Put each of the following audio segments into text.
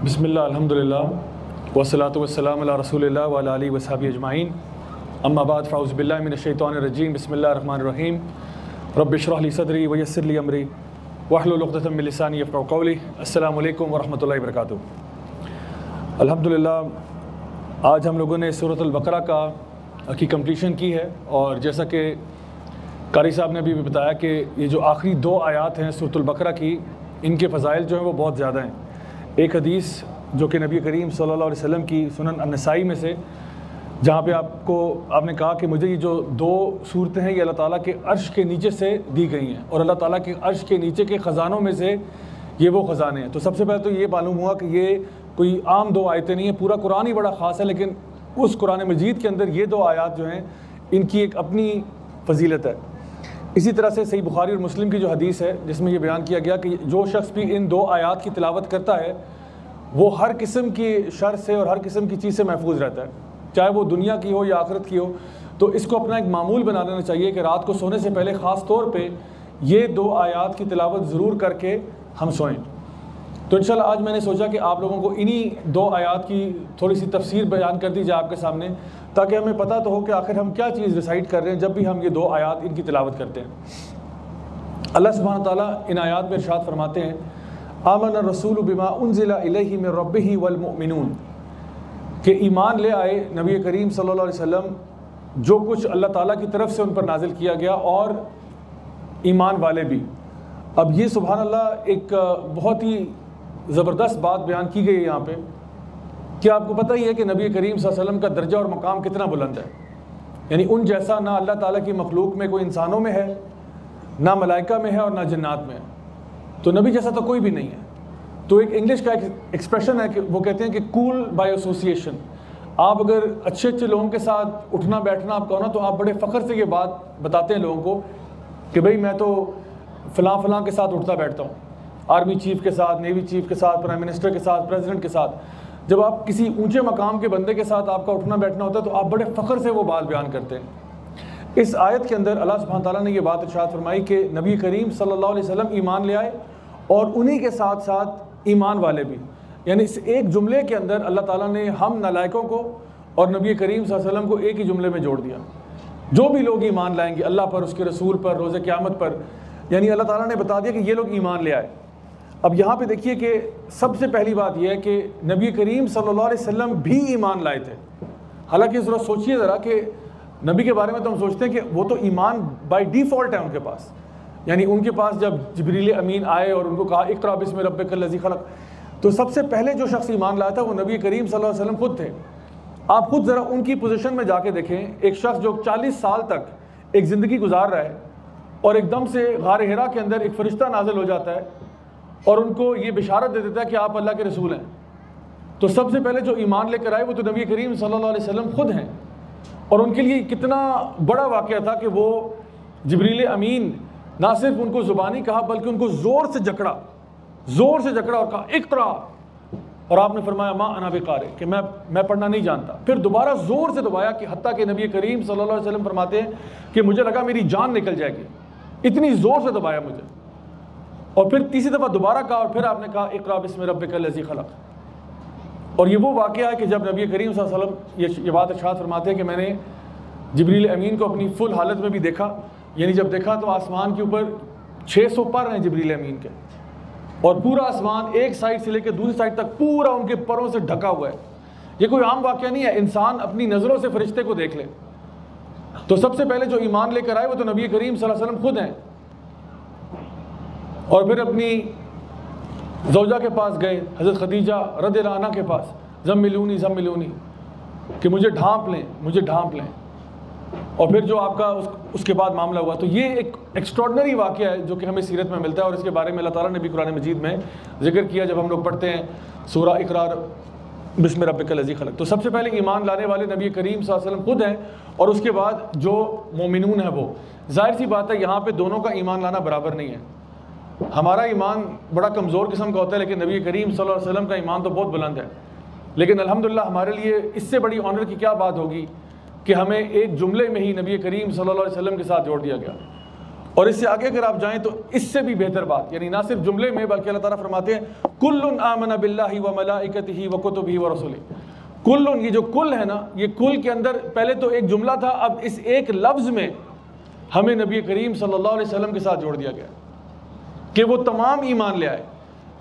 बिसमिल्लाह, अल्हम्दुलिल्लाह वसलात वसलाम अला रसूलिल्लाह व अला आलिहि वसहबी अजमाइन। अम्मा बाद फ़ाउज़ बिल्लाहि मिनश शैतानिर रजीम बिस्मिल्लाहिर रहमानिर रहीम। रब्बि इश्रह ली सदरी व यस्सिर ली अमरी। वहलुल उक़दतम मिन लिसानी यफ़क़हू क़ौली। अस्सलामु अलैकुम व रहमतुल्लाहि व बरकातुहू। अल्हम्दुलिल्लाह, आज हम लोगों ने सूरत बकरा का की कंप्लीशन की है और जैसा कि कारी साहब ने भी बताया कि ये जो आखिरी दो आयात हैं सूरत बकरा की, इनके फ़ज़ाइल जो हैं वो बहुत ज़्यादा हैं। एक हदीस जो कि नबी करीम सल्लल्लाहु अलैहि वसल्लम की सुनन अनसाई में से, जहाँ पे आपको, आपने कहा कि मुझे ये जो दो सूरतें हैं, ये अल्लाह ताला के अर्श के नीचे से दी गई हैं और अल्लाह ताला के अर्श के नीचे के ख़जानों में से ये वो ख़जाने हैं। तो सबसे पहले तो ये मालूम हुआ कि ये कोई आम दो आयतें नहीं हैं, पूरा कुरान ही बड़ा ख़ास है, लेकिन उस कुरान मजीद के अंदर ये दो आयात जो हैं, इनकी एक अपनी फजीलत है। इसी तरह से सही बुखारी और मुस्लिम की जो हदीस है, जिसमें यह बयान किया गया कि जो शख्स भी इन दो आयात की तिलावत करता है, वो हर किस्म की शर से और हर किस्म की चीज़ से महफूज रहता है। चाहे वो दुनिया की हो या आखरत की हो तो इसको अपना एक मामूल बना लेना चाहिए कि रात को सोने से पहले ख़ास तौर पर ये दो आयात की तिलावत ज़रूर करके हम सोएँ। तो इंशाल्लाह आज मैंने सोचा कि आप लोगों को इन्हीं दो आयात की थोड़ी सी तफसीर बयान कर दी जाए आपके सामने, ताकि हमें पता तो हो कि आखिर हम क्या चीज़ डिसाइड कर रहे हैं जब भी हम ये दो आयात इनकी तिलावत करते हैं। अल्लाह सुबहान ताली इन आयात में इरशाद फरमाते हैं, आमन रसूल बिमा उन ज़िला में रब ही वलमिन के ईमान ले आए नबी करीम अलैहि वसल्लम, जो कुछ अल्लाह ताला की तरफ़ से उन पर नाजिल किया गया और ईमान वाले भी। अब ये सुबहान अल्लाह एक बहुत ही ज़बरदस्त बात बयान की गई है यहाँ पे। कि आपको पता ही है कि नबी करीम वसल्लम का दर्जा और मकाम कितना बुलंद है? यानी उन जैसा ना अल्लाह ताला की मखलूक में कोई इंसानों में है, ना मलाइका में है और ना जन्नात में है। तो नबी जैसा तो कोई भी नहीं है। तो एक इंग्लिश का एक एक्सप्रेशन है कि वो कहते हैं कि कूल बाय एसोसिएशन आप अगर अच्छे अच्छे लोगों के साथ उठना बैठना आप कहो ना तो आप बड़े फ़ख्र से ये बात बताते हैं लोगों को कि भाई मैं तो फ़लाँ फ़लाँ के साथ उठता बैठता हूँ। आर्मी चीफ के साथ, नेवी चीफ के साथ, प्राइम मिनिस्टर के साथ, प्रेसिडेंट के साथ। जब आप किसी ऊँचे मकाम के बंदे के साथ आपका उठना बैठना होता है तो आप बड़े फ़ख्र से वो बात बयान करते हैं। इस आयत के अंदर अल्लाह सुबहान ताला ने ये बात इरशाद फरमाई कि नबी करीम सल्लल्लाहु अलैहि वसल्लम ईमान ले आए और उन्हीं के साथ साथ ईमान वाले भी। यानी इस एक जुमले के अंदर अल्लाह ताला ने हम नलायकों को और नबी करीम वसल्लम को एक ही जुमले में जोड़ दिया। जो भी लोग ईमान लाएँगे, अल्लाह पर, उसके रसूल पर, रोज़ क़्यामत पर, यानी अल्लाह ताला ने बता दिया कि ये लोग ईमान ले आए। अब यहाँ पे देखिए कि सबसे पहली बात यह है कि नबी करीम सल्लल्लाहु अलैहि वसल्लम भी ईमान लाए थे। हालाँकि ज़रा सोचिए ज़रा कि नबी के बारे में तो हम सोचते हैं कि वो तो ईमान बाय डिफ़ॉल्ट है उनके पास। यानी उनके पास जब जबरील अमीन आए और उनको कहा, इकरा बिस्म रब लजी खलक। तो सबसे पहले जो शख्स ईमान लाया था वो नबी करीम सल्लल्लाहु अलैहि वसल्लम खुद थे। आप खुद ज़रा उनकी पोजीशन में जाके देखें, एक शख्स जो 40 साल तक एक ज़िंदगी गुजार रहा है और एकदम से गार हिरा के अंदर एक फ़रिश्ता नाजिल हो जाता है। और उनको ये बिशारत दे देता है कि आप अल्लाह के रसूल हैं। तो सबसे पहले जो ईमान लेकर आए, वो तो नबी करीम सल्लल्लाहु अलैहि वसल्लम खुद हैं। और उनके लिए कितना बड़ा वाक़ था कि वो जबरील अमीन ना सिर्फ़ उनको ज़ुबानी कहा, बल्कि उनको ज़ोर से जकड़ा, ज़ोर से जकड़ा और कहा इकरा और आपने फरमाया, माँ अना कि मैं मैं पढ़ना नहीं जानता। फिर दोबारा ज़ोर से दबाया कि हती कि नबी करीम सल्लल्लाहु अलैहि फरमाते हैं कि मुझे लगा मेरी जान निकल जाएगी। इतनी ज़ोर से दबाया मुझे। और फिर तीसरी दफ़ा दोबारा कहा और फिर आपने कहा, इकरा बिस्म रब लजी खलक। और ये वो वाक़ है कि जब नबी करीम वसल्लम ये ये बात अशात फरमाते हैं कि मैंने जबरील अमीन को अपनी फुल हालत में भी देखा, यानी जब देखा तो आसमान के ऊपर 600 पर हैं जबरील अमीन के। और पूरा आसमान एक साइड से लेकर दूसरी साइड तक पूरा उनके परों से ढका हुआ है। ये कोई आम वाक़ नहीं है, इंसान अपनी नज़रों से फरिश्ते को देख ले। तो सबसे पहले जो ईमान लेकर आए वो तो नबी करीम वसल्लम खुद हैं। और फिर अपनी जोजा के पास गए हज़रत खदीजा रद राना के पास जम मिलूनी जम मिलूनी कि मुझे ढांप लें मुझे ढांप लें। और फिर जो आपका उस, उसके बाद मामला हुआ तो ये एक एक्स्ट्रॉडनरी वाक़ है जो कि हमें सीरत में मिलता है और इसके बारे में अल्लाह ताला ने भी कुरान मजीद में ज़िक्र किया जब हम लोग पढ़ते हैं सूरा इकरार बिस्म रब लजी खलक। तो सबसे पहले ईमान लाने वाले नबी करीम वसल्लम खुद हैं और उसके बाद जो मोमिनून है वो। ज़ाहिर सी बात है यहाँ पर दोनों का ईमान लाना बराबर नहीं है। हमारा ईमान बड़ा कमज़ोर किस्म का होता है, लेकिन नबी करीम सल्लल्लाहु अलैहि वसल्लम का ईमान तो बहुत बुलंद है। लेकिन अल्हम्दुलिल्लाह हमारे लिए इससे बड़ी ऑनर की क्या बात होगी कि हमें एक जुमले में ही नबी करीम सल्लल्लाहु अलैहि वसल्लम के साथ जोड़ दिया गया। और इससे आगे अगर आप जाएँ तो इससे भी बेहतर बात, यानी ना सिर्फ़ जुमले में, बल्कि अल्लाह ताला फरमाते हैं, कुल्लुन आमन बिल्लाहि व मलाइकतिही व कुतुबिही व रसूली कुल्लुन, ये जो कुल है ना, ये कुल के अंदर पहले तो एक जुमला था, अब इस एक लफ्ज़ में हमें नबी करीम सल्लल्लाहु अलैहि वसल्लम के साथ जोड़ दिया गया। कि वो तमाम ईमान ले आए।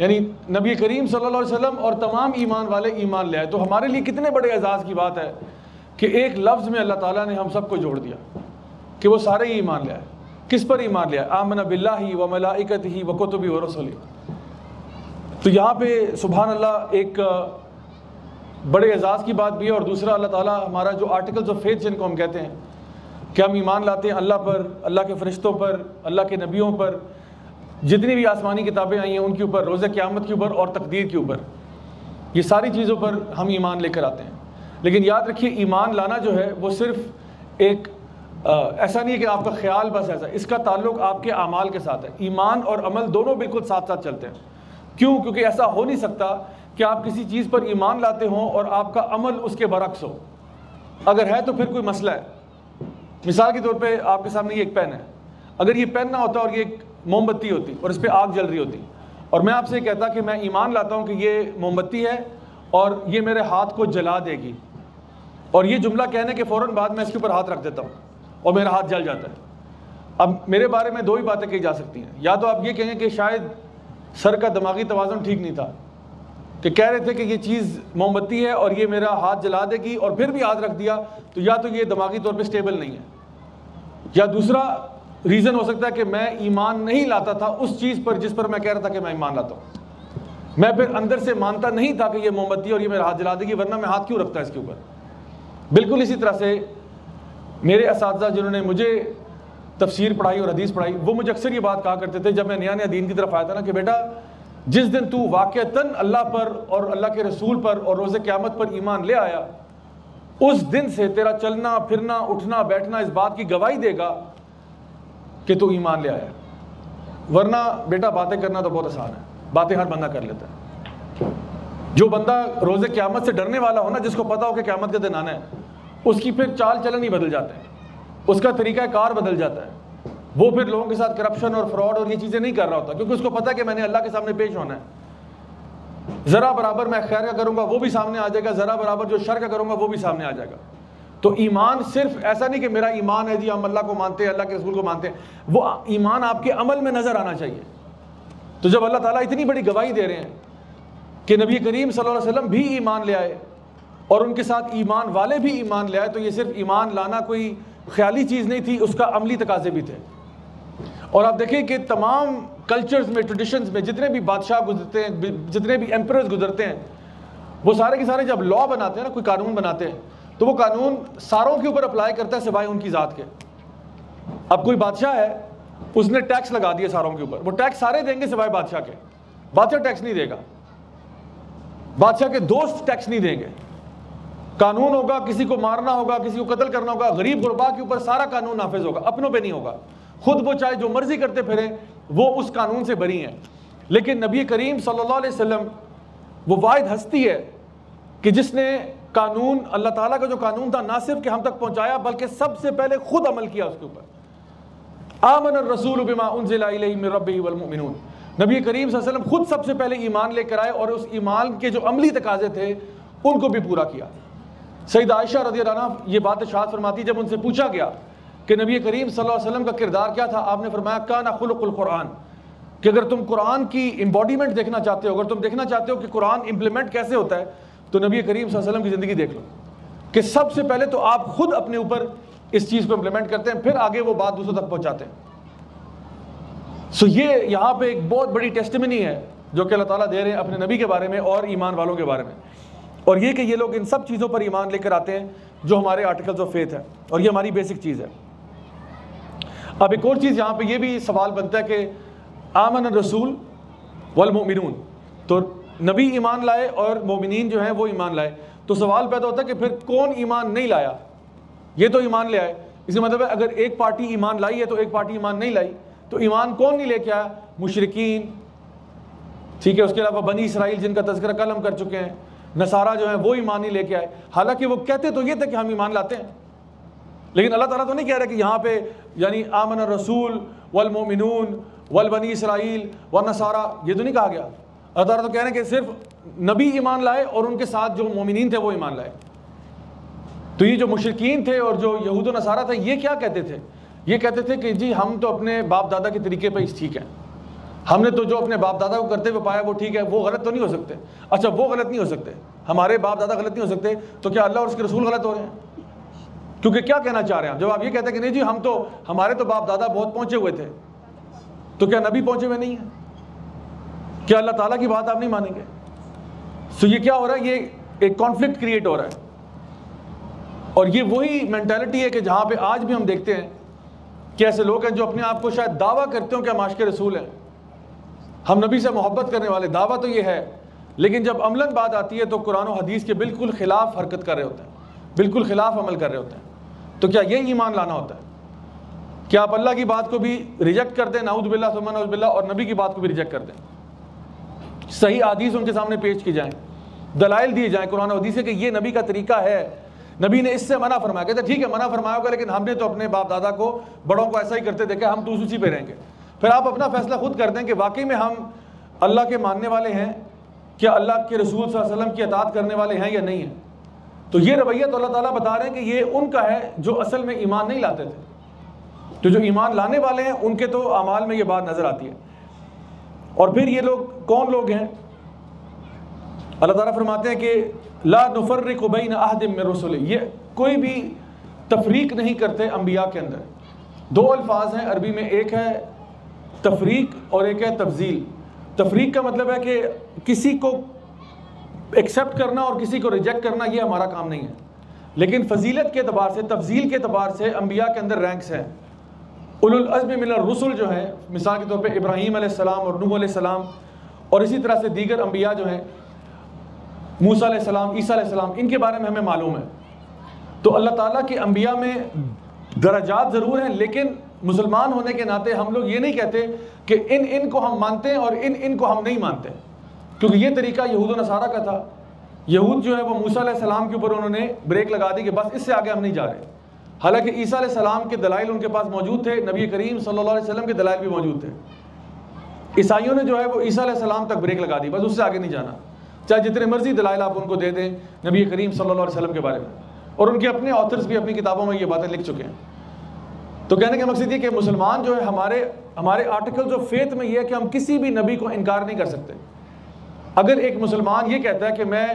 यानी नबी करीम सल्लल्लाहु अलैहि वसल्लम और तमाम ईमान वाले ईमान ले आए। तो हमारे लिए कितने बड़े एजाज़ की बात है कि एक लफ्ज़ में अल्लाह ताला ने हम सबको जोड़ दिया कि वो सारे ही ईमान ले आए। किस पर ईमान ले आए? आमन बिल्लाही व मलाइकत ही व कुतुबी व रसूली। तो यहाँ पे सुबहान अल्लाह एक बड़े एजाज़ की बात भी है और दूसरा अल्लाह ताला हमारा जो आर्टिकल्स ऑफ़ फेथ जिनको हम कहते हैं कि हम ईमान लाते हैं अल्लाह पर, अल्लाह के फ़रिश्तों पर, अल्लाह के नबियों पर जितनी भी आसमानी किताबें आई हैं उनके ऊपर रोज़ क़्यामत के ऊपर और तकदीर के ऊपर ये सारी चीज़ों पर हम ईमान लेकर आते हैं। लेकिन याद रखिए ईमान लाना जो है वो सिर्फ़ एक आ, ऐसा नहीं है कि आपका ख्याल बस ऐसा इसका ताल्लुक आपके अमाल के साथ है। ईमान और अमल दोनों बिल्कुल साथ साथ चलते हैं। क्यों? क्योंकि ऐसा हो नहीं सकता कि आप किसी चीज़ पर ईमान लाते हों और आपका अमल उसके बरक्स हो। अगर है तो फिर कोई मसला है। मिसाल के तौर पे आपके सामने ये एक पेन है। अगर ये पेन ना होता और ये एक मोमबत्ती होती और इस पर आग जल रही होती। और मैं आपसे कहता कि मैं ईमान लाता हूँ कि ये मोमबत्ती है और ये मेरे हाथ को जला देगी। और ये जुमला कहने के फ़ौर बाद मैं इसके ऊपर हाथ रख देता हूँ और मेरा हाथ जल जाता है। अब मेरे बारे में दो ही बातें कही जा सकती हैं। या तो आप ये कहेंगे कि शायद सर का दिमागी तोज़न ठीक नहीं था, कि कह रहे थे कि ये चीज़ मोमबत्ती है और ये मेरा हाथ जला देगी और फिर भी हाथ रख दिया तो या तो ये दिमागी तौर पे स्टेबल नहीं है। या दूसरा रीज़न हो सकता है कि मैं ईमान नहीं लाता था उस चीज़ पर जिस पर मैं कह रहा था कि मैं ईमान लाता हूँ। मैं फिर अंदर से मानता नहीं था कि ये मोमबत्ती और ये मेरा हाथ जला देगी वरना मैं हाथ क्यों रखता इसके ऊपर? बिल्कुल इसी तरह से मेरे इस जिन्होंने मुझे तफसीर पढ़ाई और हदीस पढ़ाई, वो मुझे अक्सर ये बात कहा करते थे जब मैं नया नया दीन की तरफ़ आया था ना कि बेटा, जिस दिन तू वाक़ता अल्लाह पर और अल्लाह के रसूल पर और रोज़ क़्यामत पर ईमान ले आया, उस दिन से तेरा चलना, फिरना, उठना, बैठना इस बात की गवाही देगा कि तू ईमान ले आया। वरना बेटा बातें करना तो बहुत आसान है। बातें हर बंदा कर लेता है। जो बंदा रोज़े क़्यामत से डरने वाला हो ना, जिसको पता हो कि क़्यामत के दिन आना है, उसकी फिर चाल चलन ही बदल जाता है। उसका तरीका कार बदल जाता है। वो फिर लोगों के साथ करप्शन और फ्रॉड और ये चीज़ें नहीं कर रहा होता, क्योंकि उसको पता है कि मैंने अल्लाह के सामने पेश होना है। ज़रा बराबर मैं खैर का करूँगा, वो भी सामने आ जाएगा। ज़रा बराबर जो शर का करूँगा, वो भी सामने आ जाएगा। तो ईमान सिर्फ़ ऐसा नहीं कि मेरा ईमान है जी, हम अल्लाह को मानते हैं, अल्लाह के रसूल को मानते हैं। वो ईमान आपके अमल में नज़र आना चाहिए। तो जब अल्लाह ताला इतनी बड़ी गवाही दे रहे हैं कि नबी करीम सल्लल्लाहु अलैहि वसल्लम भी ईमान ले आए और उनके साथ ईमान वाले भी ईमान ले आए तो ये सिर्फ़ ईमान लाना कोई ख्याली चीज़ नहीं थी, उसका अमली तकाजे भी थे। और आप देखें कि तमाम कल्चर्स में ट्रेडिशंस में, जितने भी बादशाह गुजरते हैं, जितने भी एम्पर गुजरते हैं, वो सारे के सारे जब लॉ बनाते हैं ना, कोई कानून बनाते हैं तो वो कानून सारों के ऊपर अप्लाई करता है, सिवाय उनकी ज़ात के। अब कोई बादशाह है, उसने टैक्स लगा दिया सारों के ऊपर। वो टैक्स सारे देंगे, सिवाय बादशाह के। बादशाह टैक्स नहीं देगा। बादशाह के दोस्त टैक्स नहीं देंगे। कानून होगा, किसी को मारना होगा, किसी को कत्ल करना होगा, गरीब गुरबा के ऊपर सारा कानून नाफिज होगा, अपनों पे नहीं होगा। खुद वो चाहे जो मर्ज़ी करते फिरे, वो उस कानून से बरी हैं। लेकिन नबी करीम सल्लल्लाहु अलैहि वसल्लम, वो वाद हस्ती है कि जिसने कानून, अल्लाह ताला का जो कानून था, ना सिर्फ़ कि हम तक पहुँचाया, बल्कि सबसे पहले खुद अमल किया उसके ऊपर। आमन रसूल नबी करीम वसल्लम खुद सबसे पहले ईमान लेकर आए और उस ईमान के जो अमली तकाजे थे, उनको भी पूरा किया। सईद आयशा रज़ी राना ये बात शाद फरमाती, जब उनसे पूछा गया कि नबी करीम वसल्लम का किरदार क्या था, आपने फरमाया का ना कुरान कि अगर तुम कुरान की इम्बॉडीमेंट देखना चाहते हो, अगर तुम देखना चाहते हो कि कुरान इम्प्लीमेंट कैसे होता है तो नबी करीम वसल्लम की ज़िंदगी देख लो कि सबसे पहले तो आप खुद अपने ऊपर इस चीज़ को इम्प्लीमेंट करते हैं, फिर आगे वो बात दूसरों तक पहुंचाते हैं। सो ये यहाँ पे एक बहुत बड़ी टेस्टमनी है जो कि अल्लाह ताला दे रहे हैं अपने नबी के बारे में और ईमान वालों के बारे में। और ये कि ये लोग इन सब चीज़ों पर ईमान लेकर आते हैं जो हमारे आर्टिकल्स ऑफ़ फेथ है, और ये हमारी बेसिक चीज़ है। अब एक और चीज़ यहाँ पे ये भी सवाल बनता है कि आमन रसूल वल मोमिनून। तो नबी ईमान लाए और मोमिन जो हैं वो ईमान लाए। तो सवाल पैदा होता है कि फिर कौन ईमान नहीं लाया? ये तो ईमान ले आए। इसका मतलब है, अगर एक पार्टी ईमान लाई है तो एक पार्टी ईमान नहीं लाई। तो ईमान कौन नहीं लेके आया? मुशरकिन। ठीक है, उसके अलावा बनी इसराइल, जिनका तस्करा कल हम कर चुके हैं। नसारा जो है वो ईमान नहीं लेके आए। हालाँकि वो कहते तो ये थे कि हम ईमान लाते हैं। लेकिन अल्लाह ताला तो नहीं कह रहा कि यहाँ पे, यानी आमन रसूल वलमोमिनून वल बनी इसराइल व नसारा, ये तो नहीं कहा गया। अल्लाह तो कह रहे हैं कि सिर्फ़ नबी ईमान लाए और उनके साथ जो मोमिन थे वो ईमान लाए। तो ये जो मुशरकिन थे और जो यहूद नसारा थे, ये क्या कहते थे? ये कहते थे कि जी, हम तो अपने बाप दादा के तरीके पर ठीक हैं। हमने तो जो अपने बाप दादा को करते हुए पाया, वो ठीक है, वो गलत तो नहीं हो सकते। अच्छा वो गलत नहीं हो सकते। हमारे बाप दादा गलत नहीं हो सकते तो क्या अल्लाह और उसके रसूल गलत हो रहे हैं? क्योंकि क्या कहना चाह रहे हैं जब आप ये कहते हैं कि नहीं जी, हम तो हमारे तो बाप दादा बहुत पहुँचे हुए थे तो क्या नबी पहुँचे हुए नहीं है? क्या अल्लाह ताला की बात आप नहीं मानेंगे? सो ये क्या हो रहा है? ये एक कॉन्फ्लिक्ट क्रिएट हो रहा है। और ये वही मैंटेलिटी है कि जहाँ पे आज भी हम देखते हैं कि ऐसे लोग हैं जो अपने आप को शायद दावा करते हो कि हम के रसूल हैं। हम नबी से मोहब्बत करने वाले, दावा तो ये है। लेकिन जब अमलन बात आती है तो कुरान और हदीस के बिल्कुल खिलाफ हरकत कर रहे होते हैं। बिल्कुल खिलाफ अमल कर रहे होते हैं। तो क्या ये ईमान लाना होता है? क्या आप अल्लाह की बात को भी रिजेक्ट कर दें नाउद बिल्ला सुमन बिल्ला और नबी की बात को भी रिजेक्ट कर दें? सही आदीस उनके सामने पेश की जाए। दलाइल दिए जाए कुरान हदीस के ये नबी का तरीका है। नबी ने इससे मना फरमाया। कहते, ठीक है, मना फरमाया होगा लेकिन हमने तो अपने बाप दादा को, बड़ों को ऐसा ही करते देखे, हम तो उसी पे रहेंगे। फिर आप अपना फैसला खुद कर दें कि वाकई में हम अल्लाह के मानने वाले हैं क्या अल्लाह के रसूल वसल्लम की अतात करने वाले हैं या नहीं हैं? तो ये रवैया तो अल्लाह ताला बता रहे हैं कि ये उनका है जो असल में ईमान नहीं लाते थे। तो जो ईमान लाने वाले हैं, उनके तो अमाल में ये बात नज़र आती है। और फिर ये लोग कौन लोग हैं? अल्लाह ताला फरमाते हैं कि ला नुफर कुबैन आहदिम रसुल। ये कोई भी तफरीक नहीं करते अम्बिया के अंदर। दो अल्फाज हैं, अरबी में एक है तफरीक और एक है तफजील। तफरीक का मतलब है कि किसी को एक्सेप्ट करना और किसी को रिजेक्ट करना ये हमारा काम नहीं है। लेकिन फजीलत के अतबार से, तफजील के अतबार से अम्बिया के अंदर रैंक्स हैं। उलज़म रसुल जो है, मिसाल के तौर पर इब्राहीम अलैहिस्सलाम और नूह अलैहिस्सलाम और इसी तरह से दीगर अम्बिया जो हैं, मूसा सलाम, ईसा अलैहिस्सलाम इनके बारे में हमें मालूम है। तो अल्लाह ताला के अम्बिया में दराजात ज़रूर हैं, लेकिन मुसलमान होने के नाते हम लोग ये नहीं कहते कि इन इन को हम मानते हैं और इन इन को हम नहीं मानते। क्योंकि ये तरीका यहूद नसारा का था। यहूद जो है, वो मूसा सलाम के ऊपर उन्होंने ब्रेक लगा दी कि बस इससे आगे हम नहीं जा रहे। हालाँकि ईसा सलाम के दलाइल उनके पास मौजूद थे, नबी करीम सल्लल्लाहु अलैहि वसल्लम के दलाइल भी मौजूद थे। ईसाइयों ने जो है वो ईसा सलाम तक ब्रेक लगा दी, बस उससे आगे नहीं जाना। चाहे जितने मर्ज़ी दलाइल आप उनको दे दें, नबी करीम सल्लल्लाहु अलैहि वसल्लम के बारे में। और उनके अपने ऑथर्स भी अपनी किताबों में ये बातें लिख चुके हैं। तो कहने का मकसद ये कि मुसलमान जो है हमारे हमारे आर्टिकल जो फेथ में ये है कि हम किसी भी नबी को इनकार नहीं कर सकते। अगर एक मुसलमान ये कहता है कि मैं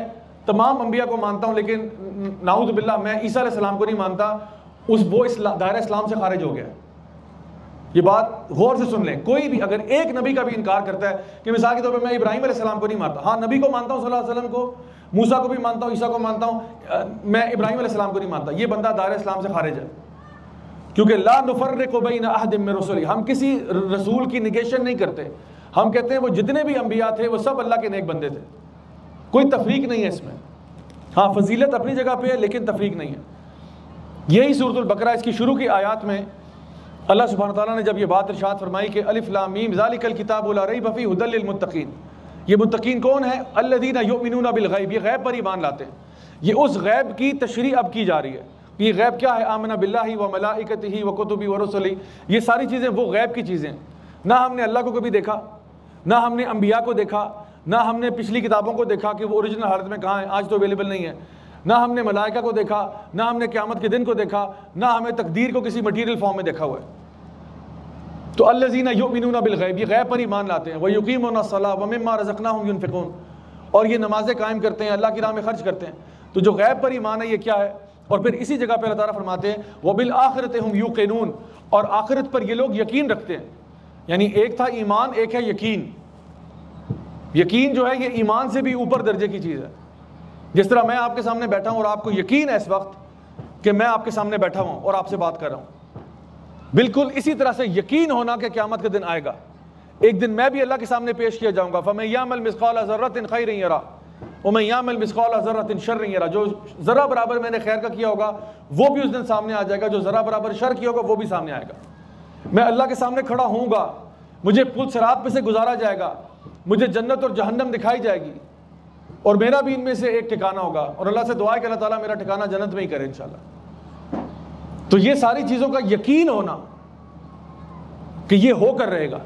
तमाम अम्बिया को मानता हूँ, लेकिन नाउद बिल्ला मैं ईसा सलाम को नहीं मानता उस वो दायरा इस्लाम से खारिज हो गया। ये बात गौर से सुन लें। कोई भी, अगर एक नबी का भी इनकार करता है, कि मिसाल के तौर पर मैं इब्राहिम सलाम को नहीं मानता। हाँ नबी को मानता हूँ वसल्लम को, मूसा को भी मानता हूँ, ईसा को मानता हूँ मैं इब्राहिम सलाम को नहीं मानता। ये बंदा दायरा इस्लाम से खारिज है। क्योंकि ला नुफर को बई अहदिम रसोली। हम किसी रसूल की निगेशन नहीं करते। हम कहते हैं, वो जितने भी अम्बिया थे, वो सब अल्लाह के नेक बंदे थे। कोई तफरीक नहीं है इसमें। हाँ फजीलत अपनी जगह पे है, लेकिन तफरीक नहीं है। यही सूरत बकरा इसकी शुरू की आयात में अल्लाह सुबहान ताली ने जब ये बात इरशाद फरमाई कि अलिफ्लामीम ज़ालिकल किताब रही बफ़ी हदलमतकीन ये मुतकीन कौन है? अल्लदीन योमिन बिलगैब ये गैब पर ईमान लाते हैं। ये उस गैब की तशरी अब की जा रही है। ये गैब क्या है? आमना बिल्ला ही व मलाइकत ही व कुतुबी व रसली। ये सारी चीज़ें वो गैब की चीज़ें ना हमने अल्लाह को कभी देखा, ना हमने अम्बिया को देखा, ना हमने पिछली किताबों को देखा कि वो ओरिजिनल हालत में कहाँ है। आज तो अवेलेबल नहीं है। ना हमने मलाइका को देखा, ना हमने क़्यामत के दिन को देखा, ना हमें तकदीर को किसी मटीरियल फॉर्म में देखा हुआ है। तो अल्लाजीना युमिनूना बिलगैब ये गैब पर ही मान लाते हैं। वह यकीम सलाह वमिम्मा रज़कना हम यूनफ़िकून। और ये नमाजें कायम करते हैं, अल्लाह की राह में खर्च करते हैं। तो जो गैब पर ईमान है, ये क्या है? और फिर इसी जगह पर अल्लाह फरमाते हैं वबिल आखिरत हम यू कैनून और आखिरत पर ये लोग यकीन रखते हैं। यानी एक था ईमान, एक है यकीन। यकीन जो है, ये ईमान से भी ऊपर दर्जे की चीज़ है। जिस तरह मैं आपके सामने बैठा हूँ और आपको यकीन है इस वक्त कि मैं आपके सामने बैठा हूँ और आपसे बात कर रहा हूँ। बिल्कुल इसी तरह से यकीन होना कि क्यामत का दिन आएगा। एक दिन मैं भी अल्लाह के सामने पेश किया जाऊँगा। फमै यामल मिसकाल ज़रूरत इन रही मैं यामल मिसकौल ज़रा शर नहीं रहा जो ज़रा बराबर मैंने खैर का किया होगा, वो भी उस दिन सामने आ जाएगा। जो ज़रा बराबर शर किया होगा, वो भी सामने आएगा। मैं अल्लाह के सामने खड़ा हूँगा मुझे पुल शराब पे से गुजारा जाएगा। मुझे जन्नत और जहन्नम दिखाई जाएगी। और मेरा भी इनमें से एक ठिकाना होगा। और अल्लाह से दुआ कि अल्लाह ताला मेरा ठिकाना जन्नत में ही करे, इंशाल्लाह। तो ये सारी चीज़ों का यकीन होना कि ये होकर रहेगा।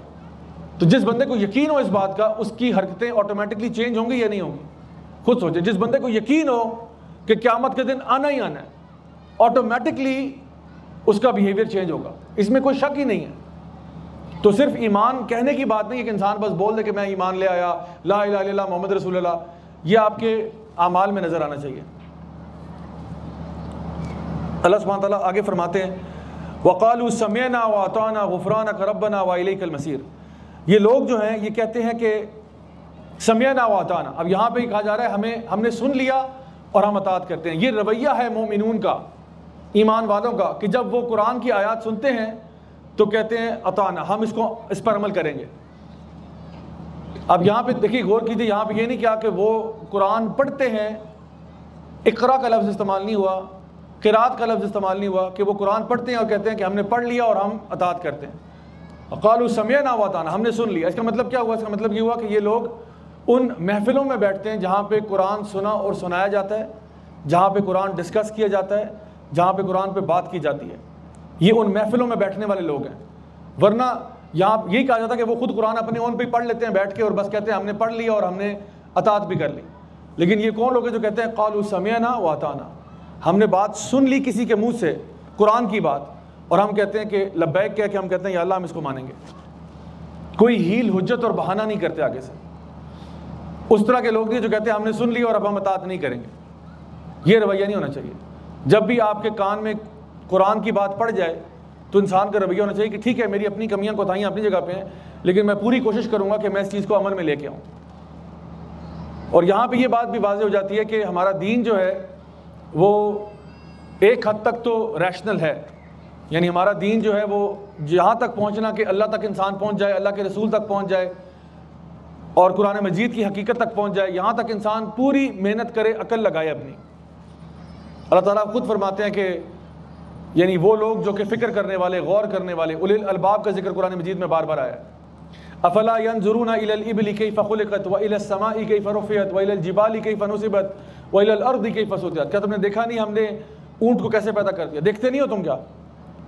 तो जिस बंदे को यकीन हो इस बात का, उसकी हरकतें ऑटोमेटिकली चेंज होंगी या नहीं होंगी? खुद सोचे जिस बंदे को यकीन हो कि क्यामत के दिन आना ही आना है ऑटोमेटिकली उसका बिहेवियर चेंज होगा। इसमें कोई शक ही नहीं है। तो सिर्फ़ ईमान कहने की बात नहीं है कि इंसान बस बोल दे कि मैं ईमान ले आया, ला मोहम्मद रसूल ये आपके अमाल में नज़र आना चाहिए। अल्लाह सुबहान ताला आगे फरमाते हैं, वक़ाल समयना वाताना गफ़राना करबना वाइल मसीर ये लोग जो हैं, ये कहते हैं कि समयना वाताना अब यहाँ पे कहा जा रहा है, हमें, हमने सुन लिया और हम अतात करते हैं। ये रवैया है मोमिनून का ईमान वालों का, कि जब वो कुरान की आयात सुनते हैं तो कहते हैं अताना, हम इसको, इस पर अमल करेंगे। अब यहाँ पे देखिए, गौर कीजिए, यहाँ पे ये नहीं किया कि वो कुरान पढ़ते हैं, इकरा का लफ्ज़ इस्तेमाल नहीं हुआ, किरात का लफ्ज़ इस्तेमाल नहीं हुआ कि वो कुरान पढ़ते हैं और कहते हैं कि हमने पढ़ लिया और हम अतात करते हैं। अकाल समय ना वाताना, हमने सुन लिया। इसका मतलब क्या हुआ? इसका मतलब ये हुआ कि ये लोग उन महफिलों में बैठते हैं जहाँ पर कुरान सुना और सुनाया जाता है, जहाँ पर कुरान डिस्कस किया जाता है, जहाँ पर कुरान पर बात की जाती है। ये उन महफिलों में बैठने वाले लोग हैं। वरना यहाँ यही कहा जाता है कि वो खुद कुरान अपने ओन पे पढ़ लेते हैं, बैठ के और बस कहते हैं, हमने पढ़ लिया और हमने अतात भी कर ली। लेकिन ये कौन लोग हैं जो कहते हैं, कालू समयना वाताना हमने बात सुन ली किसी के मुँह से, कुरान की बात, और हम कहते हैं कि लब्बैक कह के हम कहते हैं, या अल्लाह हम इसको मानेंगे। कोई हील, हुज्जत और बहाना नहीं करते आगे से। उस तरह के लोग नहीं जो कहते हैं, हमने सुन लिया और अब हम अतात नहीं करेंगे। ये रवैया नहीं होना चाहिए। जब भी आपके कान में कुरान की बात पड़ जाए तो इंसान का रवैया होना चाहिए कि ठीक है, मेरी अपनी कमियाँ, कोताहियाँ अपनी जगह पे हैं, लेकिन मैं पूरी कोशिश करूँगा कि मैं इस चीज़ को अमल में लेके आऊँ। और यहाँ पे ये बात भी वाज हो जाती है कि हमारा दीन जो है, वो एक हद तक तो रैशनल है। यानी हमारा दीन जो है, वो जहाँ तक पहुँचना कि अल्लाह तक इंसान पहुँच जाए, अल्लाह के रसूल तक पहुँच जाए, और कुरान मजीद की हकीकत तक पहुँच जाए, यहाँ तक इंसान पूरी मेहनत करे, अकल लगाए अपनी। अल्लाह ताला खुद फरमाते हैं कि यानी वो लोग जो कि फ़िक्र करने वाले, गौर करने वाले, उलिल अलबाब का ज़िक्र कुरान मजीद में बार बार आया अफला यंजुरून इबली कई फ़ुलकत व इलसमाई कई फ़रुफ़ियत व जिबाली कई फ़नुसिबत व अर्दी कई फसूतियत क्या तुमने देखा नहीं हमने ऊँट को कैसे पैदा कर दिया? देखते नहीं हो तुम क्या?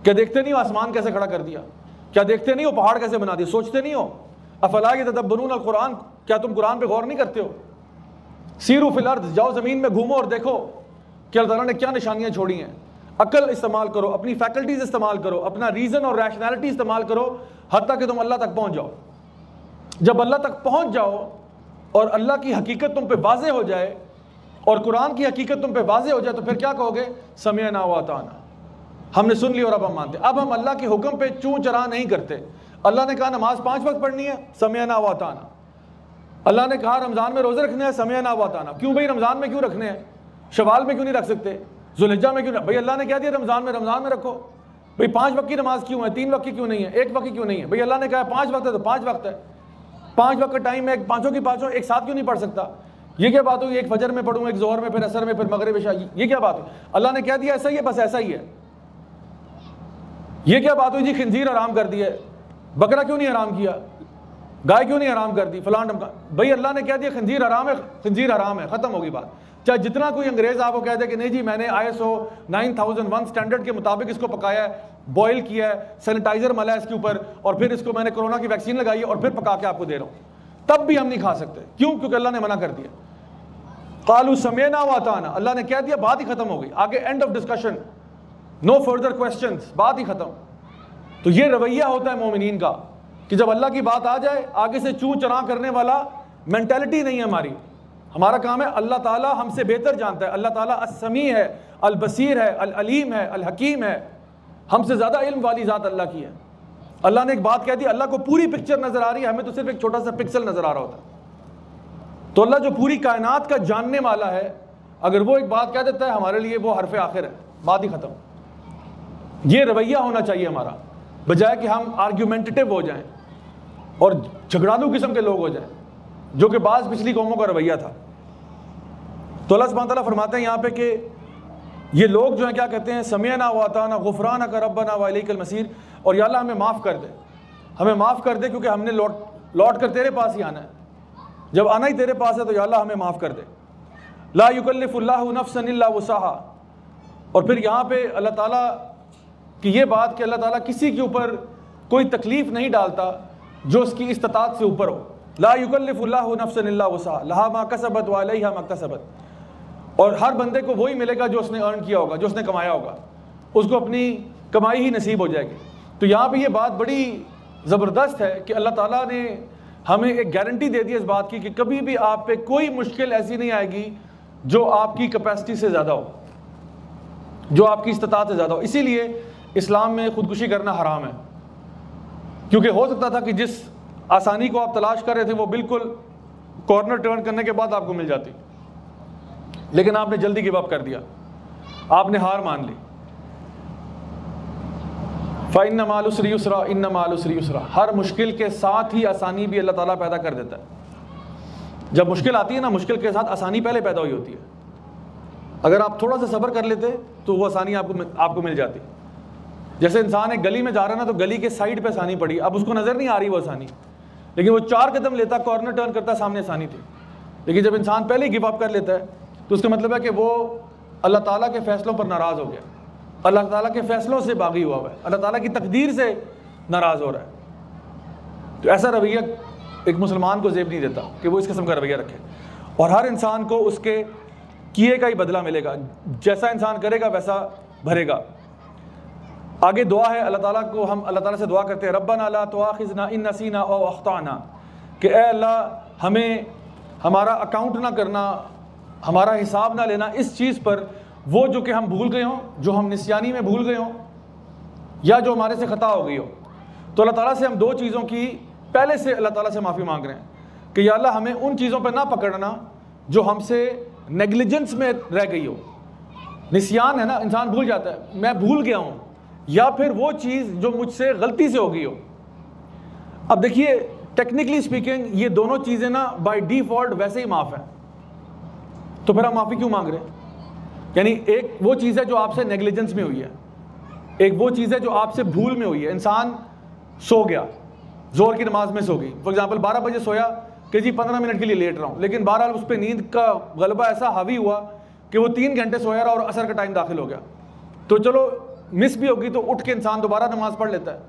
क्या देखते नहीं हो आसमान कैसे खड़ा कर दिया? क्या देखते नहीं हो पहाड़ कैसे बना दिया? सोचते नहीं हो? अफला के तदब्बरून कुरान, क्या तुम कुरान पर गौर नहीं करते हो? सीरू फिल जाओ ज़मीन में घूमो और देखो कि अल्लाह ने क्या निशानियाँ छोड़ी हैं। अकल इस्तेमाल करो, अपनी फैकल्टीज इस्तेमाल करो, अपना रीज़न और रैशनैलिटी इस्तेमाल करो हती कि तुम अल्लाह तक पहुँच जाओ। जब अल्लाह तक पहुँच जाओ और अल्लाह की हकीकत तुम पे वाजे हो जाए और कुरान की हकीकत तुम पे वाजे हो जाए तो फिर क्या कहोगे? समय ना हुआ वाताना हमने सुन लिया और अब हम मानते अब हम अल्लाह के हुक्म पे चूँ चरा नहीं करते। अल्लाह ने कहा, नमाज़ पाँच वक्त पढ़नी है समय ना हुआ वाताना अल्लाह ने कहा, रमज़ान में रोज़े रखने हैं समय ना हुआ वाताना क्यों भाई, रमज़ान में क्यों रखने हैं? शवाल में क्यों नहीं रख सकते? जुलजा में क्यों भाई अल्लाह ने क्या दिया, रमज़ान में रमज़ान में रखो। भाई पाँच वक्त की नमाज़ क्यों है? तीन वक्त की क्यों नहीं है? एक वक्त की क्यों नहीं है? भाई अल्लाह ने कहा, पाँच वक्त है तो पाँच वक्त है। पाँच वक्त का टाइम है, पाँचों की पाँचों एक साथ क्यों नहीं पढ़ सकता? ये क्या बात हुई? एक फजर में पढ़ूँ, एक जोहर में, फिर असर में, फिर मगरब शाही ये क्या बात हुई? अल्लाह ने क्या दिया, ऐसा ही है, बस ऐसा ही है। ये क्या बात हुई? जी, खंजीर आराम कर दिया बकरा क्यों नहीं आराम किया? गाय क्यों नहीं आराम कर दी? फलान भाई अल्लाह ने कह दिया, खंजीर आराम है, खंजीर आराम है, खत्म होगी बात। चाहे जितना कोई अंग्रेज़ आपको कह दे कि नहीं जी, मैंने I S O nine thousand one standard के मुताबिक इसको पकाया है बॉयल किया है सैनिटाइजर मला है इसके ऊपर, और फिर इसको मैंने कोरोना की वैक्सीन लगाई है और फिर पका के आपको दे रहा हूँ। तब भी हम नहीं खा सकते। क्यों? क्योंकि अल्लाह ने मना कर दिया। कालू समय ना हुआ ना अल्लाह ने कह दिया, बात ही खत्म हो गई। आगे end of discussion no further question बात ही खत्म। तो ये रवैया होता है मोमिन का कि जब अल्लाह की बात आ जाए, आगे से चू चरा करने वाला मेंटेलिटी नहीं है हमारी। हमारा काम है, अल्लाह ताला हमसे बेहतर जानता है। अल्लाह ताला असमी है, अलबसीर है अल अलीम है अल हकीम है। हमसे ज़्यादा इल्म वाली ज़ात अल्लाह की है। अल्लाह ने एक बात कह दी, अल्लाह को पूरी पिक्चर नज़र आ रही है, हमें तो सिर्फ़ एक छोटा सा पिक्सल नज़र आ रहा होता। तो अल्लाह जो पूरी कायनात का जानने वाला है, अगर वो एक बात कह देता है, हमारे लिए वो हरफ आखिर है। बात ही ख़त्म। ये रवैया होना चाहिए हमारा, बजाय कि हम आर्ग्यूमेंटेटिव हो जाएँ और झगड़ालू किस्म के लोग हो जाएँ। जो कि बाज़ पिछली कौमों का रवैया था। तो अल्लाह सुबह तला फरमाते हैं यहाँ पे कि ये लोग जो हैं, क्या कहते हैं समय ना वाता ना गुफराना का रब्बा ना वाल मसीर, और या हमें माफ़ कर दे। हमें माफ़ कर दे क्योंकि हमने लौट लौट कर तेरे पास ही आना है। जब आना ही तेरे पास है तो या हमें माफ़ कर दे। ला युकल्फ़ुल्लाफसन वसाहा। और फिर यहाँ पे अल्लाह ताला की ये बात कि अल्लाह ताला किसी के ऊपर कोई तकलीफ़ नहीं डालता जो उसकी इस्तात से ऊपर हो। ला युकल्लिफ़ुल्लाह लहा मा और हर बंदे को वही मिलेगा जो उसने अर्न किया होगा, जो उसने कमाया होगा। उसको अपनी कमाई ही नसीब हो जाएगी। तो यहाँ पे ये बात बड़ी ज़बरदस्त है कि अल्लाह ताला ने हमें एक गारंटी दे दी इस बात की कि कभी भी आप पे कोई मुश्किल ऐसी नहीं आएगी जो आपकी कैपेसिटी से ज़्यादा हो, जो आपकी इस्तात से ज़्यादा हो। इसीलिए इस्लाम में ख़ुदकुशी करना हराम है। क्योंकि हो सकता था कि जिस आसानी को आप तलाश कर रहे थे, वो बिल्कुल कॉर्नर टर्न करने के बाद आपको मिल जाती। लेकिन आपने जल्दी गिव अप कर दिया। आपने हार मान ली। फ़ाइन न मालूसरी उसरा इन मालूसरी उसरा हर मुश्किल के साथ ही आसानी भी अल्लाह ताला पैदा कर देता है। जब मुश्किल आती है ना, मुश्किल के साथ आसानी पहले पैदा हुई होती है। अगर आप थोड़ा सा सब्र कर लेते तो वो आसानी आपको आपको मिल जाती। जैसे इंसान एक गली में जा रहा है ना तो गली के साइड पे आसानी पड़ी। अब उसको नज़र नहीं आ रही वो आसानी। लेकिन वो चार कदम लेता कॉर्नर टर्न करता, सामने आसानी थी। लेकिन जब इंसान पहले ही गिव अप कर लेता है तो उसका मतलब है कि वो अल्लाह ताला के फैसलों पर नाराज़ हो गया। अल्लाह ताला के फैसलों से बागी हुआ हुआ है। अल्लाह ताला की तकदीर से नाराज़ हो रहा है। तो ऐसा रवैया एक मुसलमान को जेब नहीं देता कि वो इस किस्म का रवैया रखे। और हर इंसान को उसके किए का ही बदला मिलेगा। जैसा इंसान करेगा, वैसा भरेगा। आगे दुआ है, अल्लाह ताला को हम, अल्लाह ताला से दुआ करते हैं, रब्बन अला तो इन नसीना ओ अख्ताना। कि अल्लाह, हमें हमारा अकाउंट ना करना, हमारा हिसाब ना लेना इस चीज़ पर, वो जो कि हम भूल गए हों, जो हम निसियानी में भूल गए हों, या जो हमारे से ख़ता हो गई हो। तो अल्लाह ताला से हम दो चीज़ों की पहले से अल्लाह ताला से माफ़ी मांग रहे हैं कि या अल्लाह, हमें उन चीज़ों पर ना पकड़ना जो हमसे नेग्लिजेंस में रह गई हो। निसियान है ना, इंसान भूल जाता है। मैं भूल गया हूँ। या फिर वो चीज़ जो मुझसे गलती से हो गई हो। अब देखिए टेक्निकली स्पीकिंग ये दोनों चीज़ें ना बाय डिफ़ॉल्ट वैसे ही माफ़ है। तो फिर हम माफ़ी क्यों मांग रहे हैं? यानी एक वो चीज़ है जो आपसे नेग्लिजेंस में हुई है। एक वो चीज़ है जो आपसे भूल में हुई है। इंसान सो गया ज़ोर की नमाज़ में सो गई। फॉर एग्ज़ाम्पल बारह बजे सोया कि जी पंद्रह मिनट के लिए लेट रहा हूँ। लेकिन बहरहाल उस पर नींद का गलबा ऐसा हावी हुआ कि वो तीन घंटे सोया रहा और असर का टाइम दाखिल हो गया। तो चलो मिस भी होगी तो उठ के इंसान दोबारा नमाज़ पढ़ लेता है।